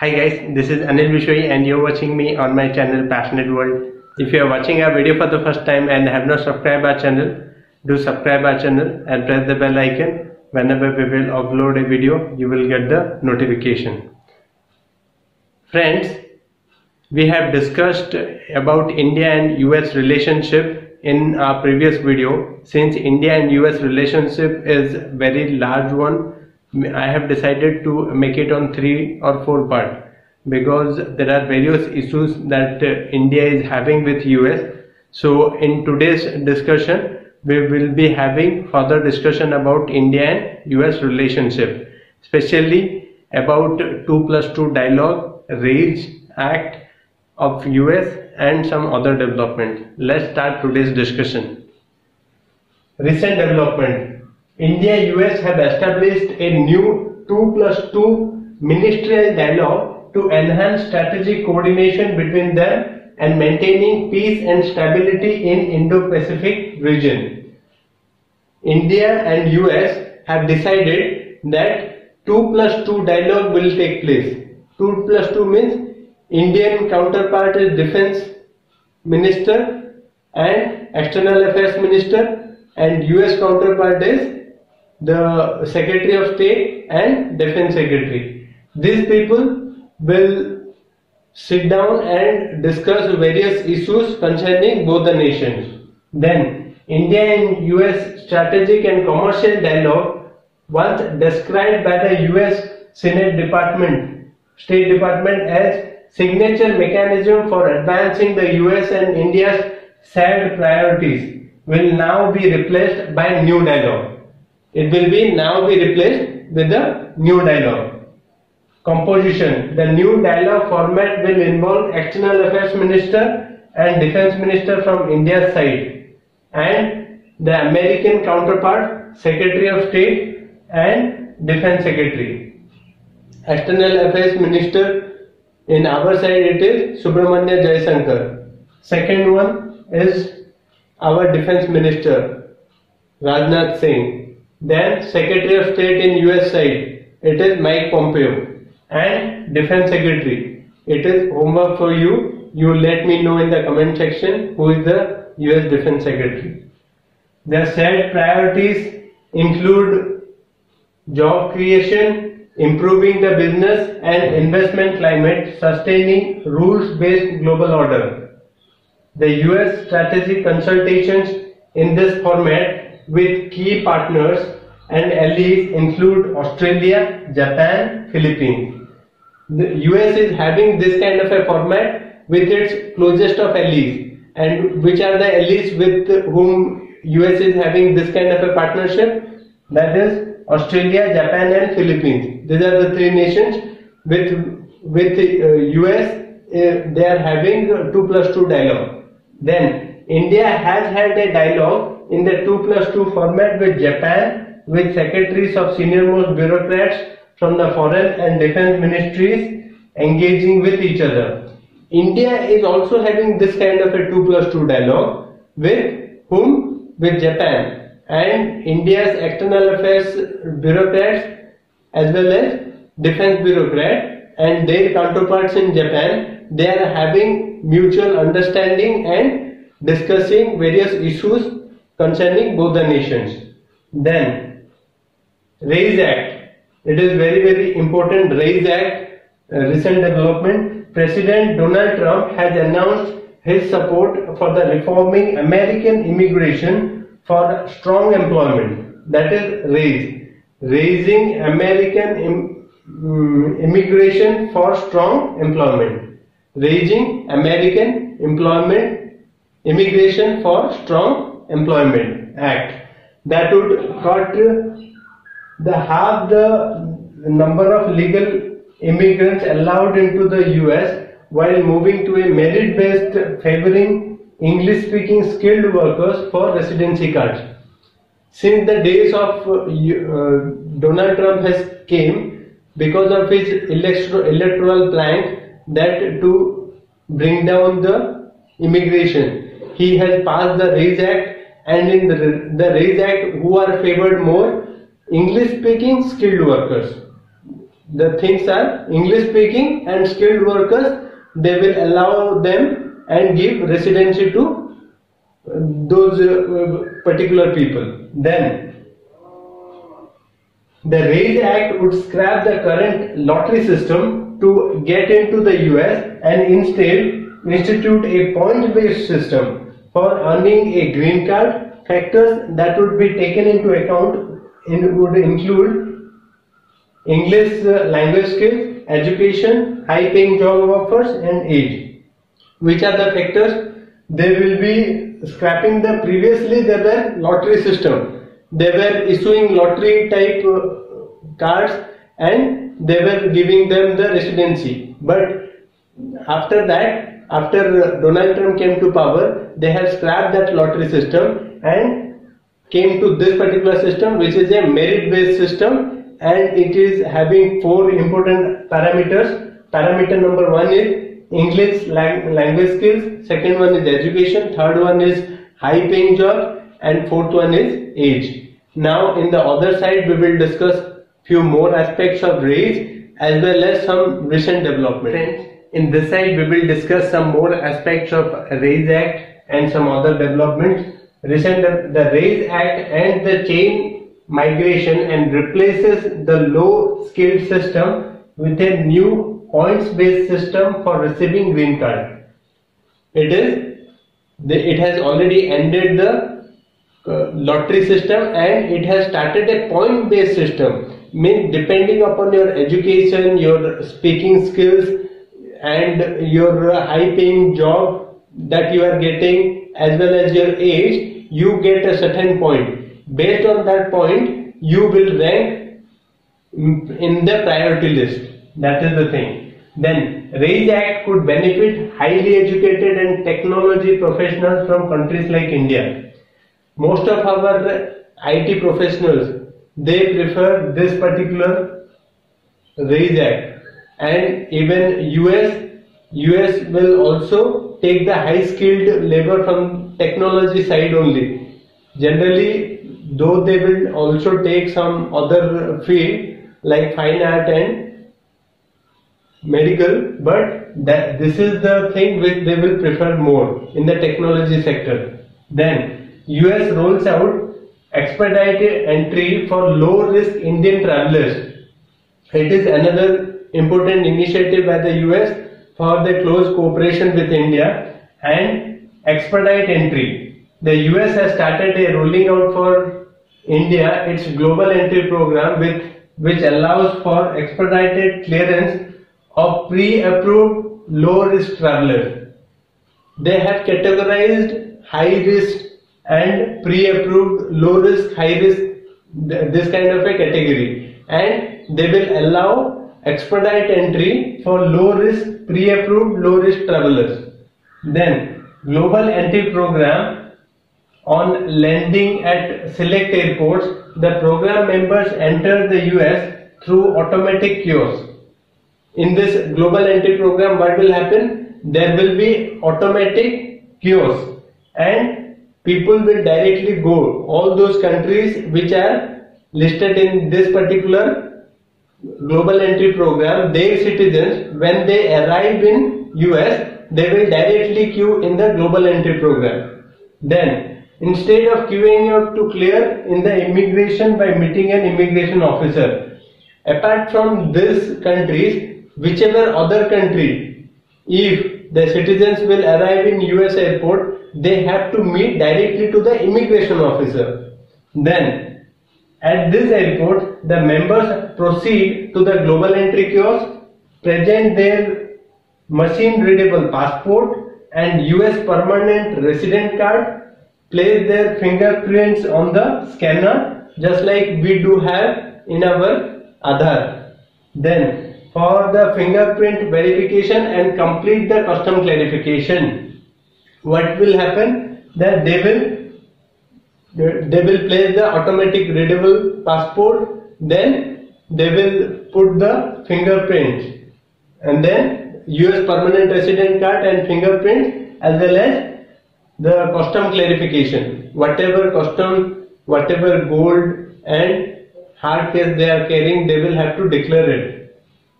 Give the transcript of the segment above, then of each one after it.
Hi guys, this is Anil Bishoyi and you're watching me on my channel Passionate World. If you are watching our video for the first time and have not subscribed our channel, do subscribe our channel and press the bell icon. Whenever we will upload a video, you will get the notification. Friends, we have discussed about India and US relationship in our previous video. Since India and US relationship is very large one, I have decided to make it on three or four part because there are various issues that uh, India is having with US. So in today's discussion, we will be having further discussion about India and US relationship, especially about 2 plus 2 dialogue, RAISE Act of US and some other development. Let's start today's discussion. Recent development India-US have established a new 2 plus 2 ministerial dialogue to enhance strategic coordination between them and maintaining peace and stability in Indo-Pacific region. India and US have decided that 2 plus 2 dialogue will take place. 2 plus 2 means Indian counterpart is defense minister and external affairs minister and US counterpart is the Secretary of State and Defense Secretary. These people will sit down and discuss various issues concerning both the nations. Then, India and US strategic and commercial dialogue once described by the US Senate Department, State Department as signature mechanism for advancing the US and India's shared priorities will now be replaced by new dialogue. It will be now be replaced with the new dialogue. Composition. The new dialogue format will involve External Affairs Minister and Defense Minister from India's side and the American counterpart, Secretary of State and Defense Secretary. External Affairs Minister in our side it is Subramanya Jaishankar. Second one is our Defense Minister Rajnath Singh. Then Secretary of State in US side, it is Mike Pompeo. And Defense Secretary, it is homework for you. You let me know in the comment section who is the US Defense Secretary. The said priorities include job creation, improving the business and investment climate, sustaining rules-based global order. The US strategic consultations in this format with key partners and allies include Australia, Japan, Philippines. The US is having this kind of a format with its closest of allies and which are the allies with whom US is having this kind of a partnership that is Australia, Japan and Philippines. These are the three nations with with uh, US uh, they are having 2 plus 2 dialogue. Then India has had a dialogue in the 2 plus 2 format with Japan with secretaries of senior most bureaucrats from the foreign and defense ministries engaging with each other. India is also having this kind of a 2 plus 2 dialogue with whom? With Japan and India's external affairs bureaucrats as well as defense bureaucrat and their counterparts in Japan they are having mutual understanding and discussing various issues concerning both the nations. Then, RAISE Act. It is very very important RAISE Act, uh, recent development. President Donald Trump has announced his support for the reforming American immigration for strong employment. That is RAISE. Raising American Im um, immigration for strong employment. Raising American employment immigration for strong Employment Act that would cut the half the number of legal immigrants allowed into the US while moving to a merit based favoring English speaking skilled workers for residency cards. Since the days of uh, uh, Donald Trump has came because of his electoral plan that to bring down the immigration he has passed the RAISE Act and in the, the RAISE Act who are favored more? English speaking skilled workers. the things are english speaking and skilled workers they will allow them and give residency to uh, those uh, particular people. Then the RAISE Act would scrap the current lottery system to get into the US and instead institute a point-based system for earning a green card. Factors that would be taken into account in, would include English uh, language skills, education, high-paying job offers, and age. Which are the factors? They will be scrapping the previously there were lottery system they were issuing lottery type uh, cards and they were giving them the residency but after that after donald trump came to power they have scrapped that lottery system and came to this particular system which is a merit based system and it is having four important parameters parameter number 1 is english language skills second one is education third one is high paying job and fourth one is age now in the other side we will discuss few more aspects of RAISE as well as some recent developments. In this side we will discuss some more aspects of RAISE Act and some other developments. Recent the RAISE Act and the chain migration and replaces the low skilled system with a new points based system for receiving green card. It is it has already ended the uh, lottery system and it has started a point based system mean depending upon your education your speaking skills and your high paying job that you are getting as well as your age you get a certain point. Based on that point you will rank in the priority list. That is the thing. Then RAISE Act could benefit highly educated and technology professionals from countries like India. Most of our IT professionals they prefer this particular RAISE Act and even US US will also take the high skilled labor from technology side only generally though they will also take some other field like fine art and medical but that this is the thing which they will prefer more in the technology sector then US rolls out expedited entry for low risk Indian travelers. It is another important initiative by the US for the close cooperation with India and expedite entry. The US has started a rolling out for India its global entry program with which allows for expedited clearance of pre-approved low risk travelers. They have categorized high risk and pre-approved low risk high risk this kind of a category and they will allow expedite entry for low risk pre-approved low risk travelers. Then global entry program on landing at select airports. The program members enter the US through automatic kiosks. In this global entry program what will happen? There will be automatic kiosks and people will directly go. All those countries which are listed in this particular global entry program their citizens when they arrive in US they will directly queue in the global entry program then instead of queuing up to clear in the immigration by meeting an immigration officer apart from these countries whichever other country if the citizens will arrive in US airport they have to meet directly to the immigration officer. Then, at this airport, the members proceed to the global entry kiosk, present their machine readable passport and US permanent resident card, place their fingerprints on the scanner just like we do have in our Aadhaar. Then, for the fingerprint verification and complete the custom clarification what will happen that they will they will place the automatic readable passport then they will put the fingerprints and then US permanent resident card and fingerprints as well as the custom clarification whatever custom whatever gold and hard case they are carrying they will have to declare it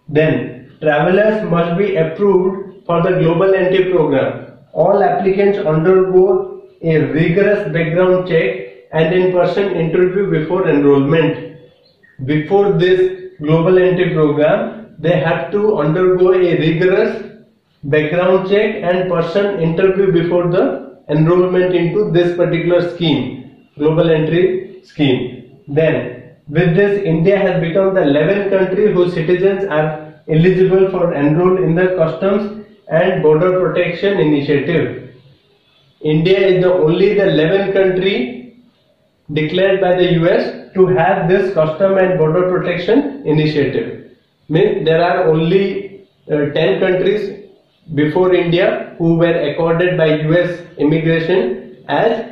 Then travelers must be approved for the global entry program. All applicants undergo a rigorous background check and in-person interview before enrollment. Before this global entry program, they have to undergo a rigorous background check and person interview before the enrollment into this particular scheme, global entry scheme. Then, with this, India has become the 11th country whose citizens are eligible for enroll in the Customs and Border Protection Initiative. India is the only the 11th country declared by the US to have this Custom and Border Protection Initiative. Means there are only uh, 10 countries before India who were accorded by US immigration as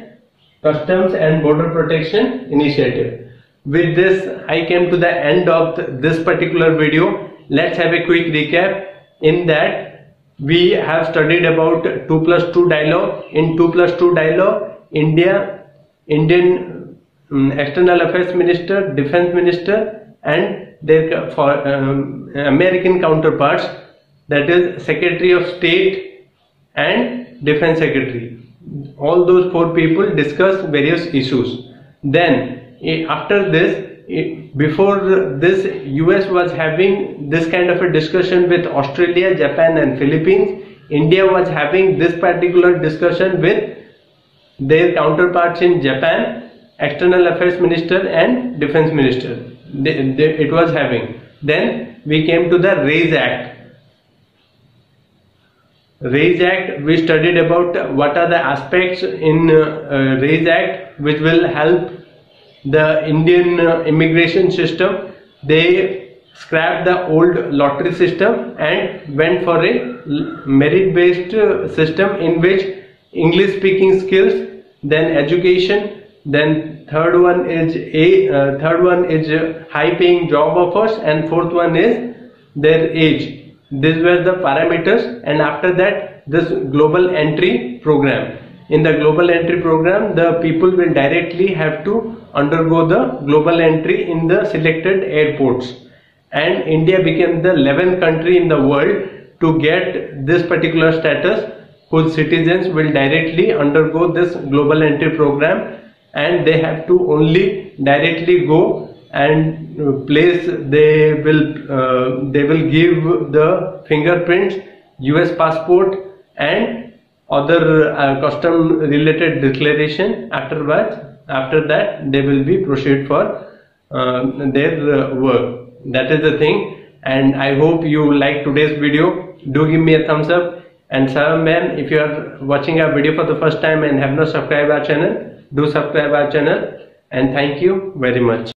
Customs and Border Protection Initiative. With this, I came to the end of th this particular video. Let's have a quick recap. In that, we have studied about 2 plus 2 dialogue. In 2 plus 2 dialogue, India, Indian Um, External Affairs Minister, Defense Minister, and their for, um, American counterparts that is Secretary of State and Defense Secretary. All those four people discuss various issues. Then eh, after this, eh, before this US was having this kind of a discussion with Australia, Japan and Philippines. India was having this particular discussion with their counterparts in Japan, External Affairs Minister and Defense Minister. They, they, it was having. Then we came to the RAISE Act RAISE Act, we studied about what are the aspects in uh, uh, RAISE Act which will help the Indian uh, immigration system. They scrapped the old lottery system and went for a merit based uh, system in which English speaking skills, then education, then third one is a uh, third one is high paying job offers and fourth one is their age. These were the parameters and after that this global entry program. In the global entry program the people will directly have to undergo the global entry in the selected airports. And India became the 11th country in the world to get this particular status whose citizens will directly undergo this global entry program and they have to only directly go and place they will uh, they will give the fingerprints US passport and other uh, custom related declaration afterwards after that they will be proceed for uh, their uh, work. That is the thing. And I hope you like today's video. Do give me a thumbs up. And sir man if you are watching our video for the first time and have not subscribed our channel do subscribe our channel and thank you very much